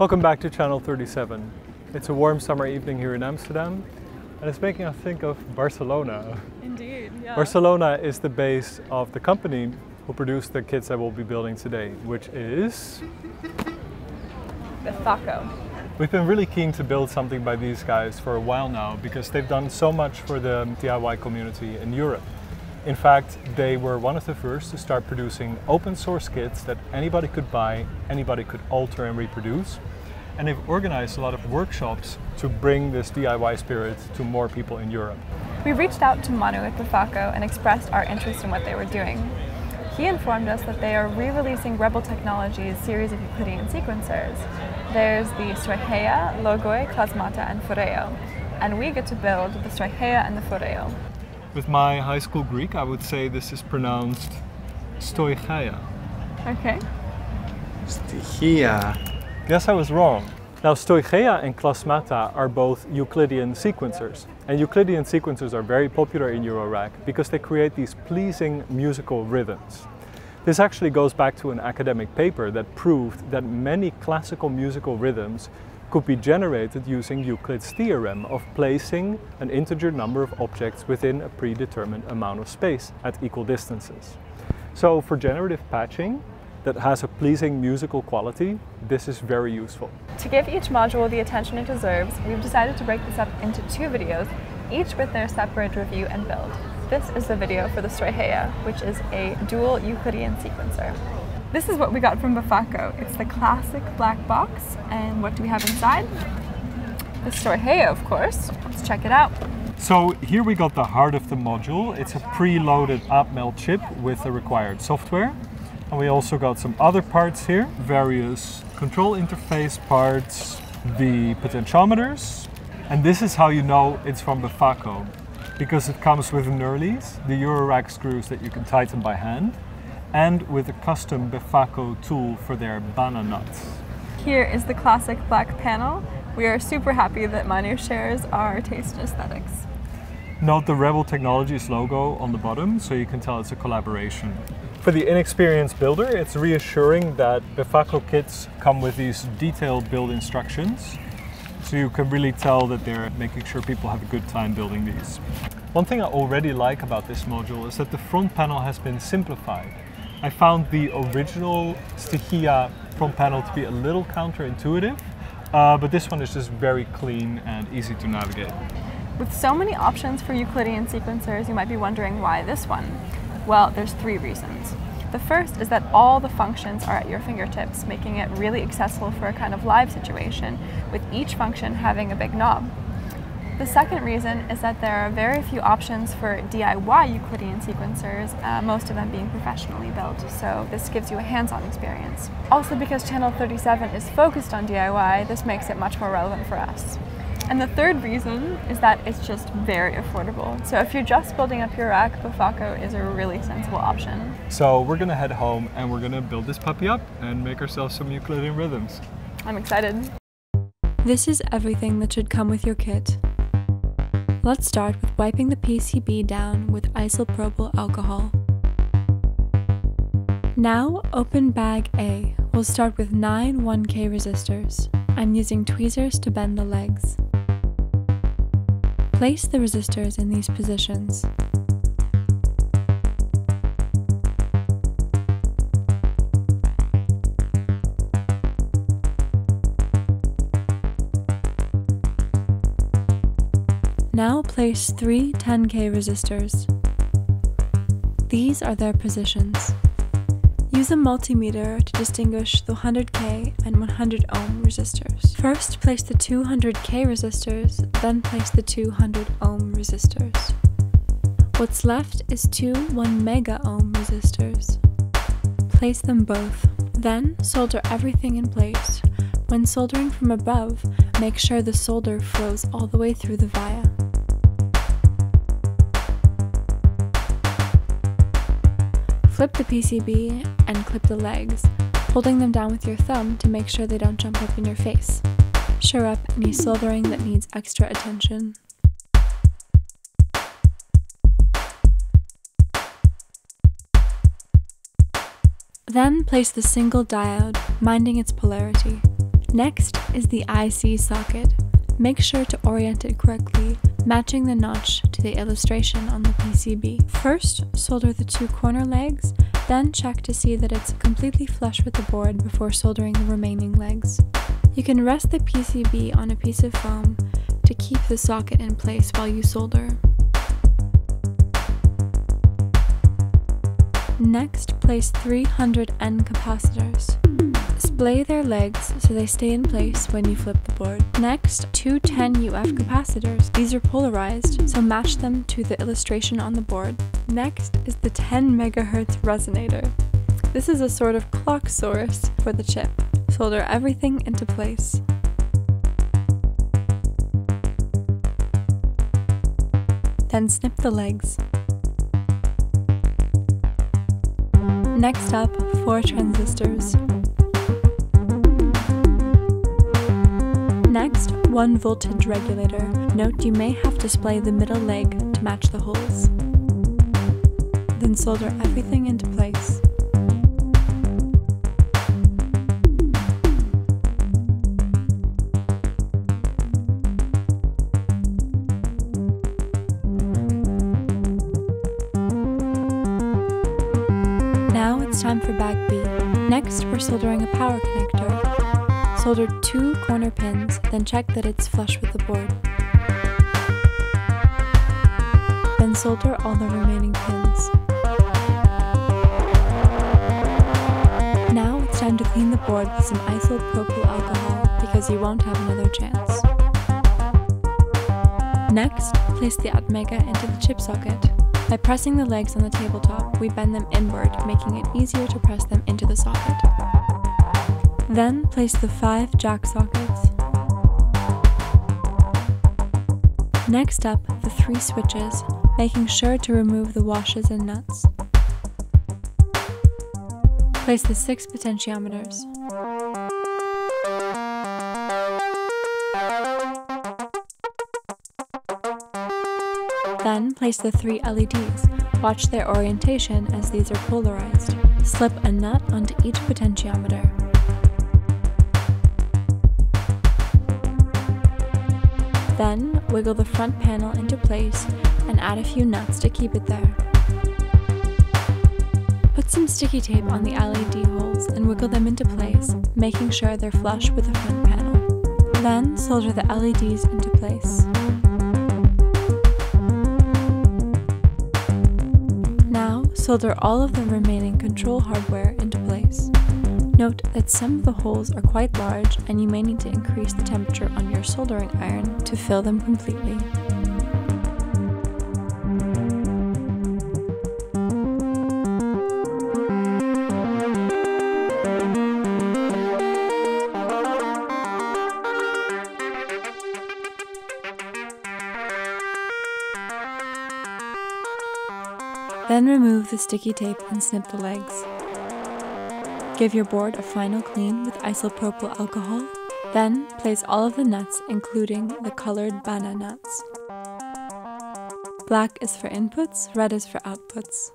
Welcome back to Channel 37. It's a warm summer evening here in Amsterdam and it's making us think of Barcelona. Indeed, yeah. Barcelona is the base of the company who produced the kits that we'll be building today, which is... Befaco. We've been really keen to build something by these guys for a while now because they've done so much for the DIY community in Europe. In fact, they were one of the first to start producing open source kits that anybody could buy, anybody could alter and reproduce. And they've organized a lot of workshops to bring this DIY spirit to more people in Europe. We reached out to Manu at Befaco and expressed our interest in what they were doing. He informed us that they are re-releasing Rebel Technologies' series of Euclidean sequencers. There's the Stoicheia, Logoi, Klasmata, and Phoreo. And we get to build the Stoicheia and the Phoreo. With my high school Greek, I would say this is pronounced Stoicheia. Okay. Stihia. Yes, I was wrong. Now, Stoicheia and Klasmata are both Euclidean sequencers. And Euclidean sequencers are very popular in Eurorack because they create these pleasing musical rhythms. This actually goes back to an academic paper that proved that many classical musical rhythms could be generated using Euclid's theorem of placing an integer number of objects within a predetermined amount of space at equal distances. So for generative patching that has a pleasing musical quality, this is very useful. To give each module the attention it deserves, we've decided to break this up into two videos, each with their separate review and build. This is the video for the Stoicheia, which is a dual Euclidean sequencer. This is what we got from Befaco. It's the classic black box. And what do we have inside? The Stoicheia, of course. Let's check it out. So here we got the heart of the module. It's a preloaded Atmel chip with the required software. And we also got some other parts here, various control interface parts, the potentiometers. And this is how you know it's from Befaco, because it comes with knurlies, the Eurorack screws that you can tighten by hand and with a custom Befaco tool for their Bananuts. Here is the classic black panel. We are super happy that Manu shares our taste and aesthetics. Note the Rebel Technologies logo on the bottom so you can tell it's a collaboration. For the inexperienced builder, it's reassuring that Befaco kits come with these detailed build instructions so you can really tell that they're making sure people have a good time building these. One thing I already like about this module is that the front panel has been simplified. I found the original Stihia front panel to be a little counterintuitive, uh, but this one is just very clean and easy to navigate. With so many options for Euclidean sequencers, you might be wondering why this one. Well, there's three reasons. The first is that all the functions are at your fingertips, making it really accessible for a kind of live situation, with each function having a big knob. The second reason is that there are very few options for DIY Euclidean sequencers, uh, most of them being professionally built, so this gives you a hands-on experience. Also because Channel 37 is focused on DIY, this makes it much more relevant for us. And the third reason is that it's just very affordable. So if you're just building up your rack, Befaco is a really sensible option. So we're gonna head home and we're gonna build this puppy up and make ourselves some Euclidean rhythms. I'm excited. This is everything that should come with your kit. Let's start with wiping the PCB down with isopropyl alcohol. Now open bag A. We'll start with 9 1K resistors. I'm using tweezers to bend the legs. Place the resistors in these positions. Place three 10K resistors. These are their positions. Use a multimeter to distinguish the 100K and 100 ohm resistors. First place the 200K resistors, then place the 200 ohm resistors. What's left is two 1 mega ohm resistors. Place them both. Then solder everything in place. When soldering from above, make sure the solder flows all the way through the via. Flip the PCB and clip the legs, holding them down with your thumb to make sure they don't jump up in your face. Sure up any soldering that needs extra attention. Then place the single diode, minding its polarity. Next is the IC socket. Make sure to orient it correctly, matching the notch the illustration on the PCB. First, solder the two corner legs, then check to see that it's completely flush with the board before soldering the remaining legs. You can rest the PCB on a piece of foam to keep the socket in place while you solder. Next, place 300 N capacitors. Splay their legs so they stay in place when you flip the board. Next, two 10 UF capacitors. These are polarized, so match them to the illustration on the board. Next is the 10 MHz resonator. This is a sort of clock source for the chip. Solder everything into place. Then snip the legs. Next up, four transistors. Next, one voltage regulator. Note you may have to splay the middle leg to match the holes. Then solder everything into place. Now it's time for bag B. Next, we're soldering a power connector. Solder two corner then check that it's flush with the board. Then solder all the remaining pins. Now it's time to clean the board with some isopropyl alcohol because you won't have another chance. Next, place the Atmega into the chip socket. By pressing the legs on the tabletop, we bend them inward, making it easier to press them into the socket. Then place the five jack sockets. Next up, the three switches, making sure to remove the washes and nuts. Place the six potentiometers. Then place the three LEDs. Watch their orientation as these are polarized. Slip a nut onto each potentiometer. Then wiggle the front panel into place and add a few nuts to keep it there. Put some sticky tape on the LED holes and wiggle them into place, making sure they're flush with the front panel. Then solder the LEDs into place. Now solder all of the remaining control hardware. Note that some of the holes are quite large and you may need to increase the temperature on your soldering iron to fill them completely. Then remove the sticky tape and snip the legs. Give your board a final clean with isopropyl alcohol. Then place all of the nuts, including the colored banana nuts. Black is for inputs, red is for outputs.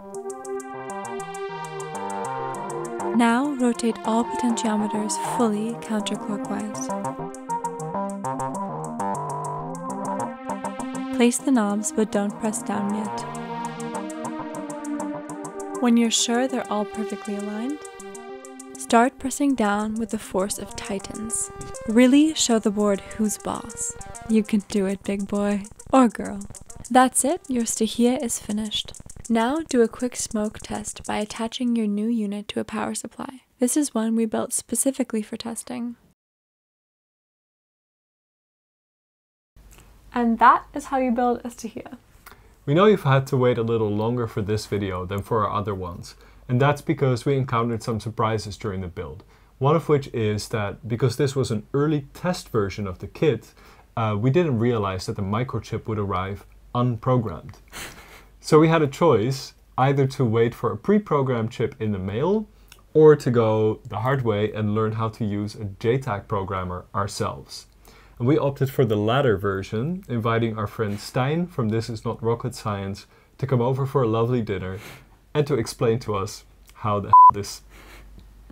Now rotate all potentiometers fully counterclockwise. Place the knobs but don't press down yet. When you're sure they're all perfectly aligned, start pressing down with the force of titans. Really show the board who's boss. You can do it, big boy. Or girl. That's it, your stahia is finished. Now do a quick smoke test by attaching your new unit to a power supply. This is one we built specifically for testing. And that is how you build a stahia. We know you've had to wait a little longer for this video than for our other ones, and that's because we encountered some surprises during the build. One of which is that because this was an early test version of the kit, uh, we didn't realize that the microchip would arrive unprogrammed. So we had a choice either to wait for a pre-programmed chip in the mail or to go the hard way and learn how to use a JTAG programmer ourselves. And we opted for the latter version, inviting our friend Stijn from This Is Not Rocket Science to come over for a lovely dinner and to explain to us how the this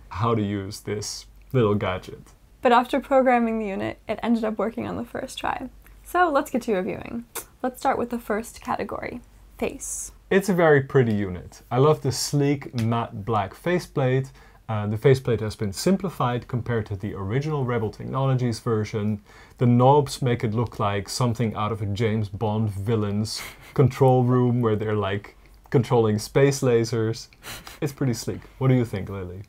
how to use this little gadget. but after programming the unit, it ended up working on the first try. So let's get to reviewing. Let's start with the first category, face. It's a very pretty unit. I love the sleek matte black faceplate. Uh, the faceplate has been simplified compared to the original Rebel Technologies version. The knobs make it look like something out of a James Bond villain's control room where they're like controlling space lasers. It's pretty sleek. What do you think, Lily?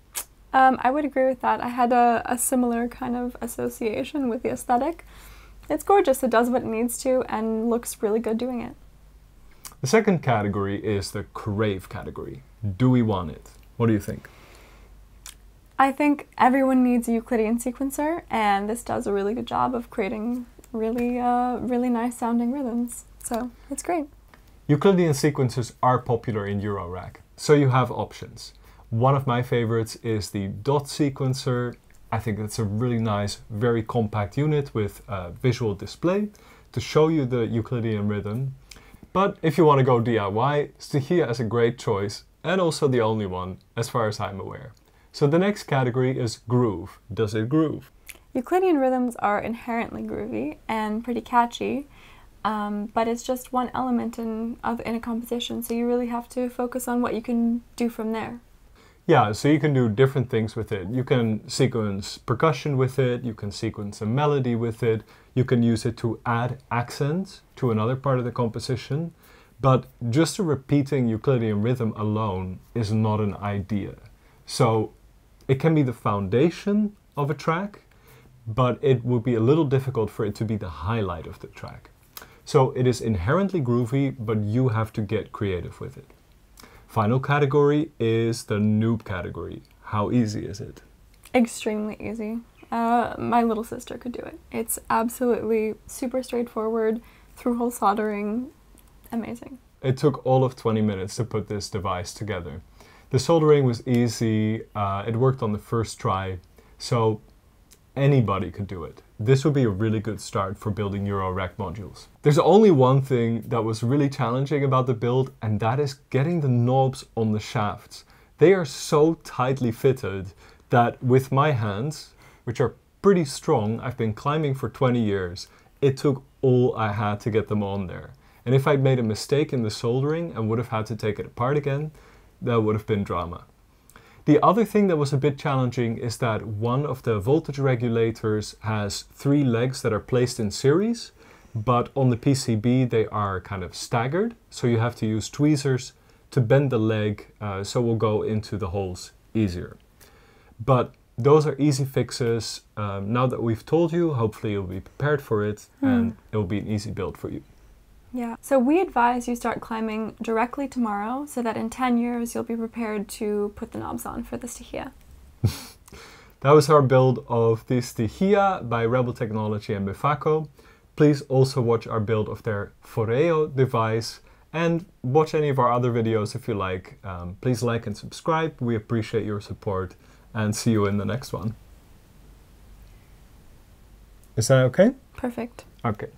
Um, I would agree with that. I had a, a similar kind of association with the aesthetic. It's gorgeous, it does what it needs to, and looks really good doing it. The second category is the crave category. Do we want it? What do you think? I think everyone needs a Euclidean sequencer, and this does a really good job of creating really, uh, really nice sounding rhythms. So it's great. Euclidean sequences are popular in Eurorack, so you have options. One of my favorites is the DOT sequencer. I think that's a really nice, very compact unit with a visual display to show you the Euclidean rhythm. But if you want to go DIY, Stihia is a great choice and also the only one, as far as I'm aware. So the next category is groove. Does it groove? Euclidean rhythms are inherently groovy and pretty catchy, um, but it's just one element in, of, in a composition, so you really have to focus on what you can do from there. Yeah, so you can do different things with it. You can sequence percussion with it, you can sequence a melody with it, you can use it to add accents to another part of the composition. But just a repeating Euclidean rhythm alone is not an idea. So it can be the foundation of a track, but it would be a little difficult for it to be the highlight of the track. So it is inherently groovy, but you have to get creative with it. Final category is the noob category. How easy is it? Extremely easy. Uh, my little sister could do it. It's absolutely super straightforward, through hole soldering, amazing. It took all of 20 minutes to put this device together. The soldering was easy, uh, it worked on the first try, so anybody could do it. This would be a really good start for building Eurorack modules. There's only one thing that was really challenging about the build, and that is getting the knobs on the shafts. They are so tightly fitted that with my hands, which are pretty strong, I've been climbing for 20 years, it took all I had to get them on there. And if I'd made a mistake in the soldering and would have had to take it apart again, that would have been drama. The other thing that was a bit challenging is that one of the voltage regulators has three legs that are placed in series, but on the PCB they are kind of staggered, so you have to use tweezers to bend the leg uh, so it will go into the holes easier. But those are easy fixes. Um, now that we've told you, hopefully you'll be prepared for it hmm. and it will be an easy build for you. Yeah. So we advise you start climbing directly tomorrow so that in 10 years you'll be prepared to put the knobs on for the Stihia. that was our build of the Stihia by Rebel Technology and Befaco. Please also watch our build of their Phoreo device and watch any of our other videos if you like. Um, please like and subscribe. We appreciate your support and see you in the next one. Is that okay? Perfect. Okay.